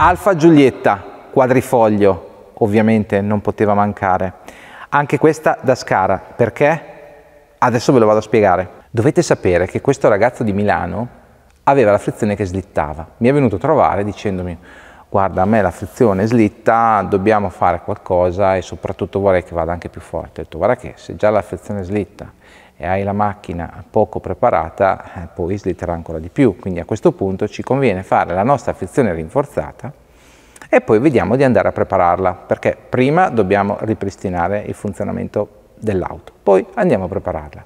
Alfa Giulietta, quadrifoglio, ovviamente non poteva mancare. Anche questa da Scara, perché? Adesso ve lo vado a spiegare. Dovete sapere che questo ragazzo di Milano aveva la frizione che slittava. Mi è venuto a trovare dicendomi guarda a me la frizione slitta, dobbiamo fare qualcosa e soprattutto vorrei che vada anche più forte. Ho detto guarda che se già la frizione slitta e hai la macchina poco preparata, eh, poi slitterà ancora di più. Quindi a questo punto ci conviene fare la nostra frizione rinforzata e poi vediamo di andare a prepararla, perché prima dobbiamo ripristinare il funzionamento dell'auto, poi andiamo a prepararla.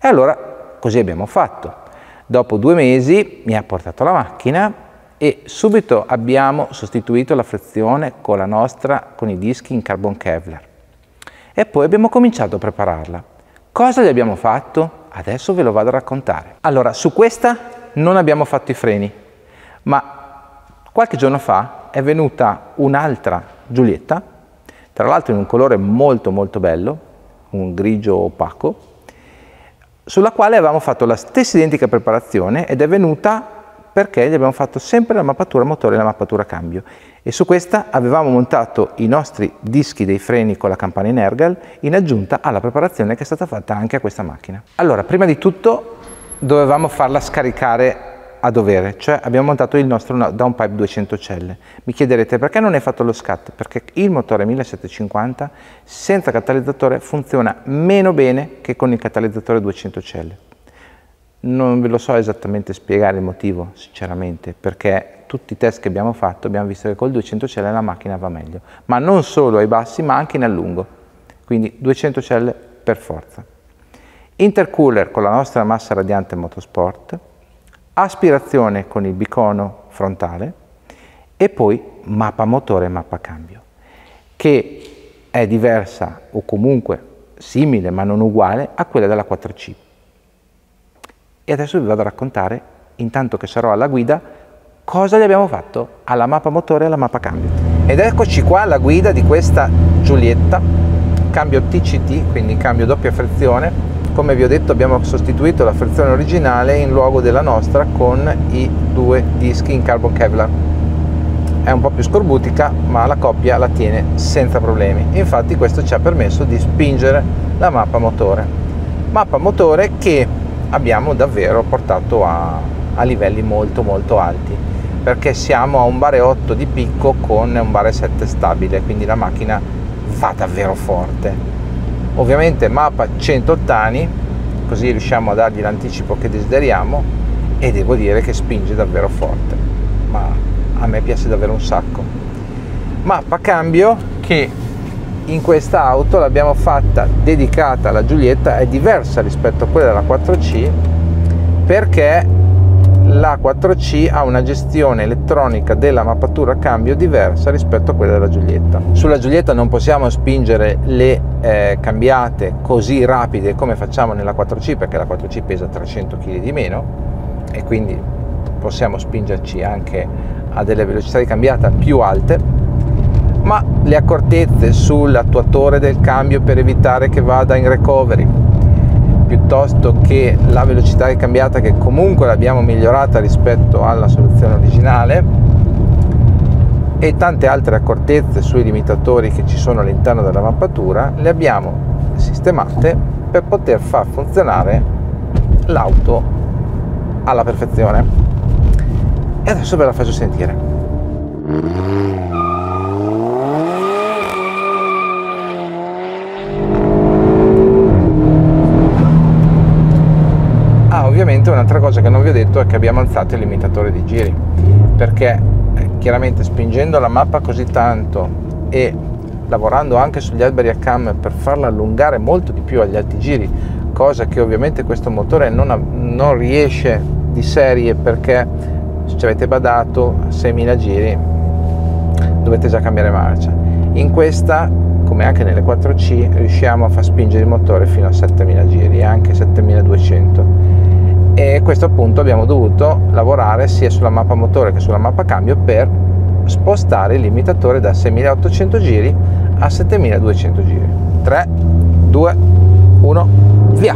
E allora così abbiamo fatto. Dopo due mesi mi ha portato la macchina e subito abbiamo sostituito la frizione con la nostra, con i dischi in carbon Kevlar. E poi abbiamo cominciato a prepararla. Cosa gli abbiamo fatto? Adesso ve lo vado a raccontare. Allora, su questa non abbiamo fatto i freni, ma qualche giorno fa è venuta un'altra Giulietta, tra l'altro in un colore molto molto bello, un grigio opaco, sulla quale avevamo fatto la stessa identica preparazione ed è venuta perché gli abbiamo fatto sempre la mappatura motore e la mappatura cambio e su questa avevamo montato i nostri dischi dei freni con la campana in Ergal in aggiunta alla preparazione che è stata fatta anche a questa macchina. Allora, prima di tutto dovevamo farla scaricare a dovere, cioè abbiamo montato il nostro downpipe 200 celle. Mi chiederete perché non hai fatto lo scat? Perché il motore 1750 senza catalizzatore funziona meno bene che con il catalizzatore 200 celle. Non ve lo so esattamente spiegare il motivo, sinceramente, perché tutti i test che abbiamo fatto abbiamo visto che col 200 celle la macchina va meglio, ma non solo ai bassi, ma anche in allungo. Quindi 200 celle per forza. Intercooler con la nostra massa radiante Motorsport, aspirazione con il bicono frontale e poi mappa motore e mappa cambio, che è diversa o comunque simile ma non uguale a quella della 4C. E adesso vi vado a raccontare, intanto che sarò alla guida, cosa gli abbiamo fatto alla mappa motore e alla mappa cambio. Ed eccoci qua alla guida di questa Giulietta, cambio TCT, quindi cambio doppia frizione. Come vi ho detto abbiamo sostituito la frizione originale in luogo della nostra con i due dischi in carbon Kevlar. È un po' più scorbutica ma la coppia la tiene senza problemi. Infatti questo ci ha permesso di spingere la mappa motore. Mappa motore che abbiamo davvero portato a, a livelli molto molto alti perché siamo a un bare 8 di picco con un bare 7 stabile quindi la macchina va davvero forte. Ovviamente mappa 100 ottani così riusciamo a dargli l'anticipo che desideriamo e devo dire che spinge davvero forte ma a me piace davvero un sacco. Mappa cambio che in questa auto l'abbiamo fatta dedicata alla Giulietta, è diversa rispetto a quella della 4C perché la 4C ha una gestione elettronica della mappatura cambio diversa rispetto a quella della Giulietta. Sulla Giulietta non possiamo spingere le eh, cambiate così rapide come facciamo nella 4C perché la 4C pesa 300 kg di meno e quindi possiamo spingerci anche a delle velocità di cambiata più alte ma le accortezze sull'attuatore del cambio per evitare che vada in recovery piuttosto che la velocità cambiata che comunque l'abbiamo migliorata rispetto alla soluzione originale e tante altre accortezze sui limitatori che ci sono all'interno della mappatura le abbiamo sistemate per poter far funzionare l'auto alla perfezione. E adesso ve la faccio sentire ovviamente un'altra cosa che non vi ho detto è che abbiamo alzato il limitatore di giri perché eh, chiaramente spingendo la mappa così tanto e lavorando anche sugli alberi a cam per farla allungare molto di più agli alti giri cosa che ovviamente questo motore non, non riesce di serie perché se ci avete badato a 6000 giri dovete già cambiare marcia. In questa come anche nelle 4C riusciamo a far spingere il motore fino a 7000 giri anche 7200 e questo appunto abbiamo dovuto lavorare sia sulla mappa motore che sulla mappa cambio per spostare il limitatore da 6800 giri a 7200 giri. 3 2 1 via!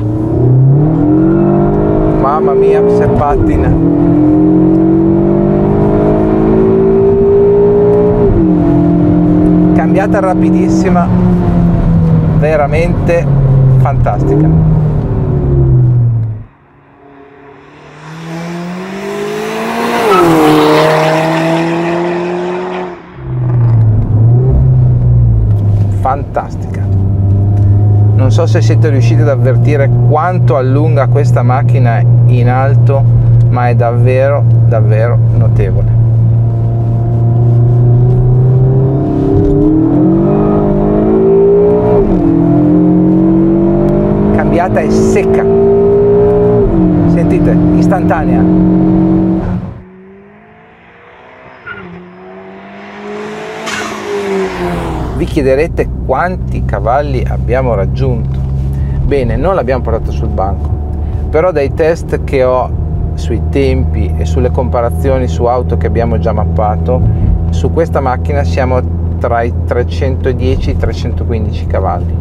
Mamma mia se pattina cambiata rapidissima. Veramente fantastica non so se siete riusciti ad avvertire quanto allunga questa macchina in alto ma è davvero davvero notevole. Cambiata e secca. Sentite istantanea. Vi chiederete quanti cavalli abbiamo raggiunto bene non l'abbiamo portato sul banco però dai test che ho sui tempi e sulle comparazioni su auto che abbiamo già mappato su questa macchina siamo tra i 310 e i 315 cavalli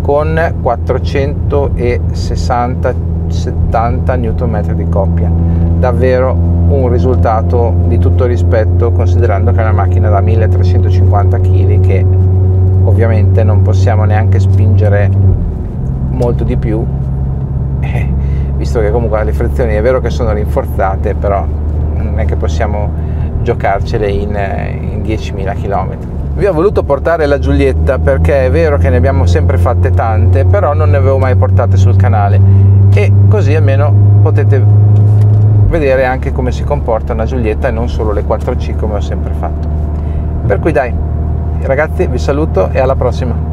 con 460 70 Nm di coppia. Davvero un risultato di tutto rispetto considerando che è una macchina da 1350 kg che ovviamente non possiamo neanche spingere molto di più. Eh, visto che comunque le frizioni è vero che sono rinforzate però non è che possiamo giocarcele in, in 10.000 km vi ho voluto portare la Giulietta perché è vero che ne abbiamo sempre fatte tante però non ne avevo mai portate sul canale. E così almeno potete vedere anche come si comporta una Giulietta e non solo le 4C come ho sempre fatto. Per cui dai ragazzi vi saluto e alla prossima